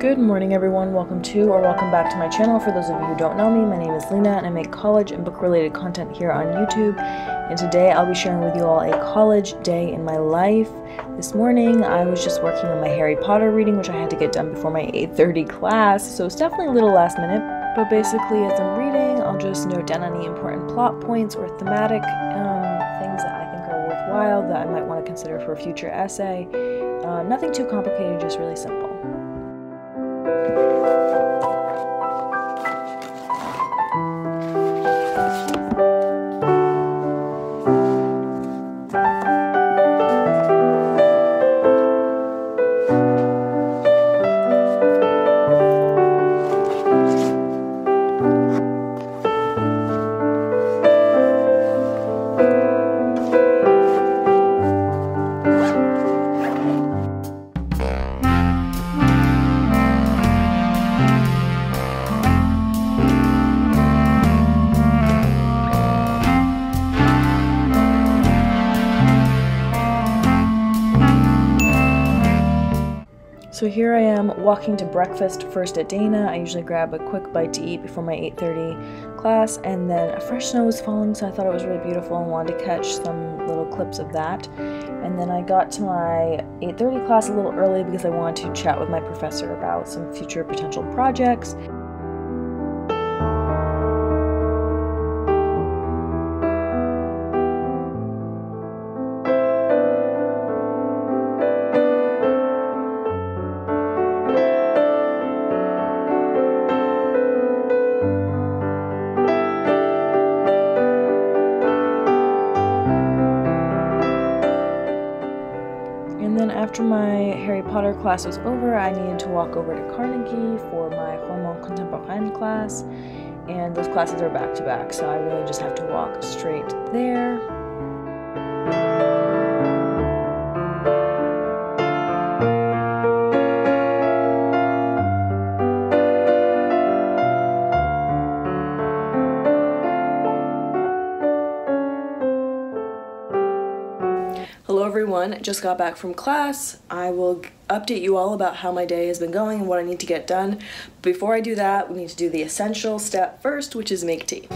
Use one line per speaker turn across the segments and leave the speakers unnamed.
Good morning everyone, welcome to or welcome back to my channel. For those of you who don't know me, my name is Lena and I make college and book related content here on YouTube. And today I'll be sharing with you all a college day in my life. This morning I was just working on my Harry Potter reading which I had to get done before my 8.30 class, so it's definitely a little last minute. But basically as I'm reading, I'll just note down any important plot points or thematic um, things that I think are worthwhile that I might want to consider for a future essay. Uh, nothing too complicated, just really simple. So here I am walking to breakfast first at Dana. I usually grab a quick bite to eat before my 8.30 class and then a fresh snow was falling so I thought it was really beautiful and wanted to catch some little clips of that. And then I got to my 8.30 class a little early because I wanted to chat with my professor about some future potential projects. Class was over, I needed to walk over to Carnegie for my Roman Contemporain class, and those classes are back to back, so I really just have to walk straight there. Just got back from class. I will update you all about how my day has been going and what I need to get done. Before I do that, we need to do the essential step first, which is make tea.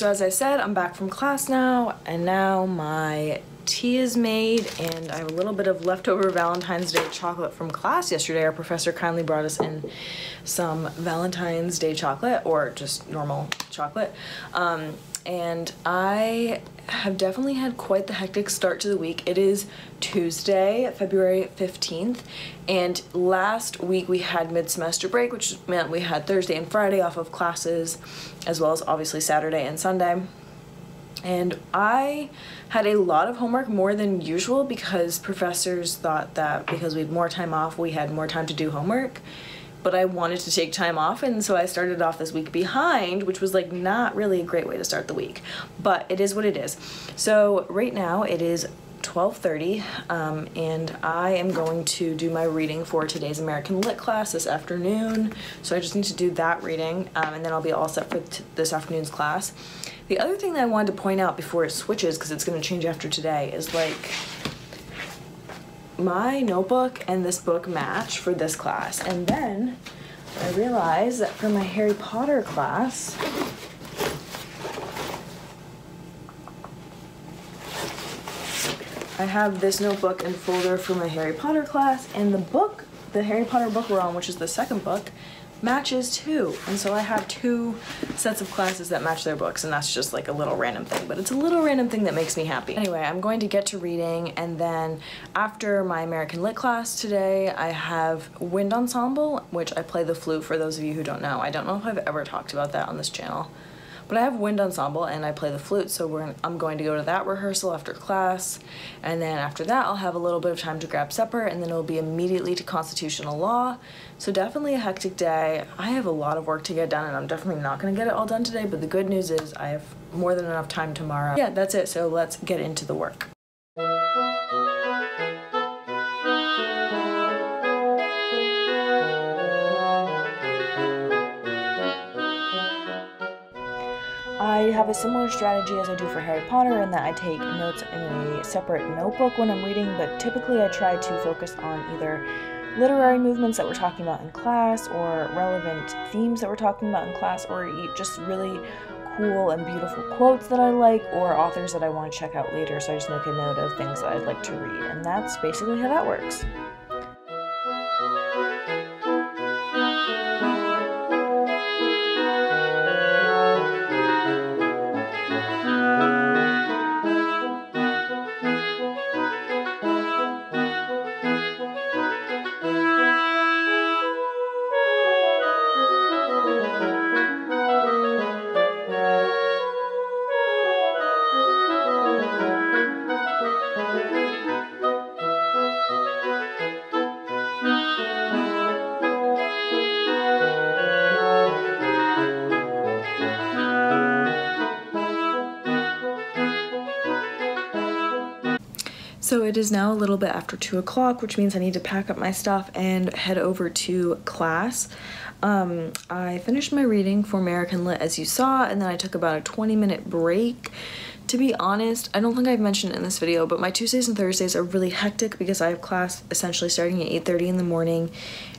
So as I said, I'm back from class now, and now my tea is made, and I have a little bit of leftover Valentine's Day chocolate from class yesterday. Our professor kindly brought us in some Valentine's Day chocolate, or just normal chocolate. Um, and I have definitely had quite the hectic start to the week. It is Tuesday, February 15th, and last week we had mid-semester break, which meant we had Thursday and Friday off of classes, as well as obviously Saturday and Sunday. And I had a lot of homework, more than usual, because professors thought that because we had more time off, we had more time to do homework but I wanted to take time off and so I started off this week behind which was like not really a great way to start the week but it is what it is. So right now it is 12:30 um, and I am going to do my reading for today's American Lit class this afternoon. So I just need to do that reading um, and then I'll be all set for this afternoon's class. The other thing that I wanted to point out before it switches because it's going to change after today is like my notebook and this book match for this class. And then I realized that for my Harry Potter class, I have this notebook and folder for my Harry Potter class, and the book, the Harry Potter book we're on, which is the second book, matches too. And so I have two sets of classes that match their books and that's just like a little random thing, but it's a little random thing that makes me happy. Anyway, I'm going to get to reading and then after my American Lit class today, I have Wind Ensemble, which I play the flute for those of you who don't know. I don't know if I've ever talked about that on this channel. But I have wind ensemble and I play the flute, so we're, I'm going to go to that rehearsal after class. And then after that, I'll have a little bit of time to grab supper, and then it'll be immediately to constitutional law. So definitely a hectic day. I have a lot of work to get done, and I'm definitely not going to get it all done today, but the good news is I have more than enough time tomorrow. Yeah, that's it, so let's get into the work. Have a similar strategy as I do for Harry Potter in that I take notes in a separate notebook when I'm reading, but typically I try to focus on either literary movements that we're talking about in class or relevant themes that we're talking about in class or just really cool and beautiful quotes that I like or authors that I want to check out later. So I just make a note of things that I'd like to read. And that's basically how that works. So it is now a little bit after two o'clock, which means I need to pack up my stuff and head over to class. Um, I finished my reading for American Lit as you saw, and then I took about a 20 minute break. To be honest, I don't think I've mentioned in this video, but my Tuesdays and Thursdays are really hectic because I have class essentially starting at 8.30 in the morning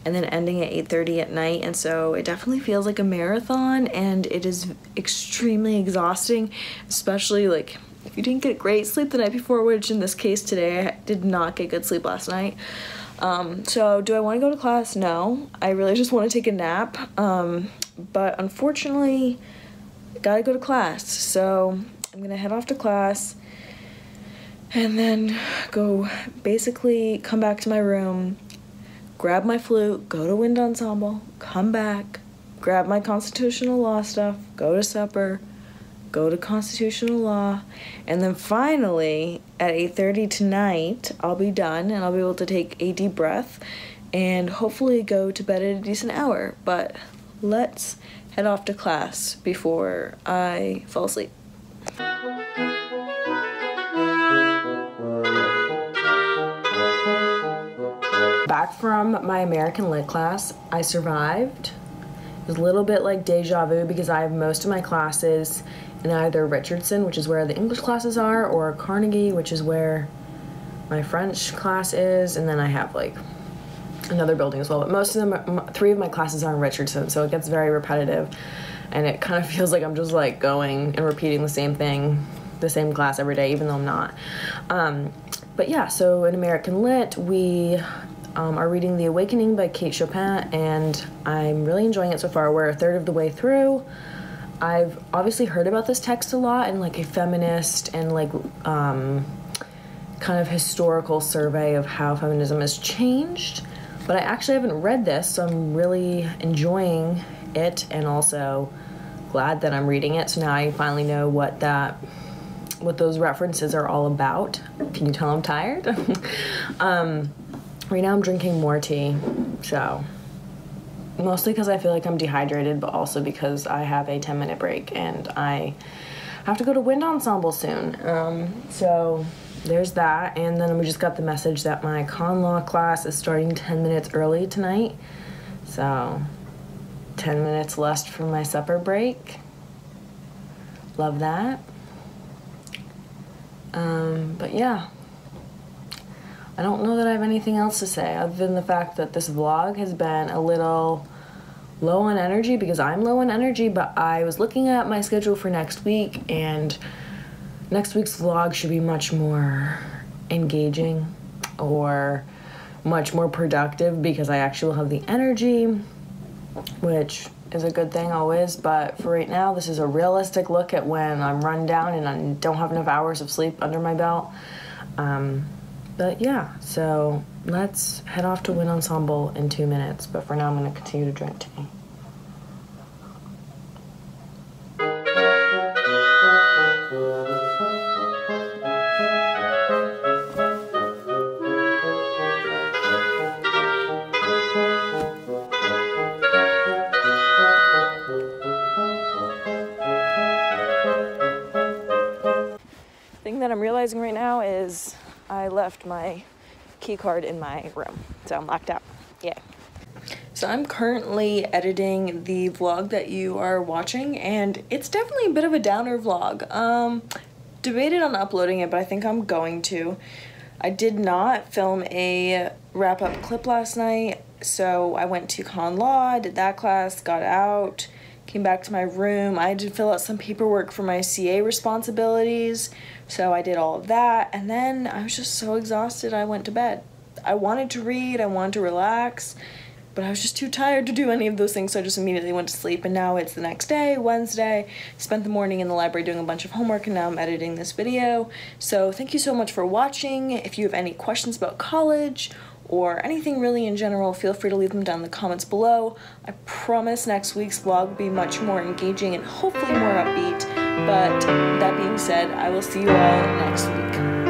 and then ending at 8.30 at night, and so it definitely feels like a marathon, and it is extremely exhausting, especially like if you didn't get great sleep the night before, which in this case today I did not get good sleep last night. Um, so do I want to go to class? No. I really just want to take a nap. Um, but unfortunately, gotta go to class. So I'm gonna head off to class and then go basically come back to my room, grab my flute, go to wind ensemble, come back, grab my constitutional law stuff, go to supper, go to constitutional law, and then finally at 8:30 tonight, I'll be done and I'll be able to take a deep breath and hopefully go to bed at a decent hour. But let's head off to class before I fall asleep. Back from my American Lit class, I survived. Was a little bit like deja vu because I have most of my classes in either Richardson, which is where the English classes are, or Carnegie, which is where my French class is, and then I have like another building as well. But most of them, three of my classes are in Richardson, so it gets very repetitive, and it kind of feels like I'm just like going and repeating the same thing, the same class every day, even though I'm not. Um, but yeah, so in American Lit, we um, are reading The Awakening by Kate Chopin, and I'm really enjoying it so far. We're a third of the way through. I've obviously heard about this text a lot and like a feminist and like um, kind of historical survey of how feminism has changed. But I actually haven't read this, so I'm really enjoying it and also glad that I'm reading it. So now I finally know what that what those references are all about. Can you tell I'm tired? um, right now I'm drinking more tea, so mostly because I feel like I'm dehydrated, but also because I have a 10 minute break and I have to go to wind ensemble soon. Um, so there's that. And then we just got the message that my con law class is starting 10 minutes early tonight. So 10 minutes left for my supper break. Love that. Um, but yeah. I don't know that I have anything else to say other than the fact that this vlog has been a little low on energy because I'm low on energy, but I was looking at my schedule for next week and next week's vlog should be much more engaging or much more productive because I actually will have the energy which is a good thing always. But for right now, this is a realistic look at when I'm run down and I don't have enough hours of sleep under my belt. Um, but yeah, so let's head off to Wind Ensemble in two minutes. But for now, I'm going to continue to drink tea. I left my key card in my room, so I'm locked out. Yeah. So I'm currently editing the vlog that you are watching, and it's definitely a bit of a downer vlog. Um, debated on uploading it, but I think I'm going to. I did not film a wrap-up clip last night, so I went to con law, did that class, got out, came back to my room. I had to fill out some paperwork for my CA responsibilities, so I did all of that, and then I was just so exhausted I went to bed. I wanted to read, I wanted to relax, but I was just too tired to do any of those things, so I just immediately went to sleep. And now it's the next day, Wednesday. Spent the morning in the library doing a bunch of homework, and now I'm editing this video. So thank you so much for watching. If you have any questions about college or anything really in general, feel free to leave them down in the comments below. I promise next week's vlog will be much more engaging and hopefully more upbeat. But that being said, I will see you all next week.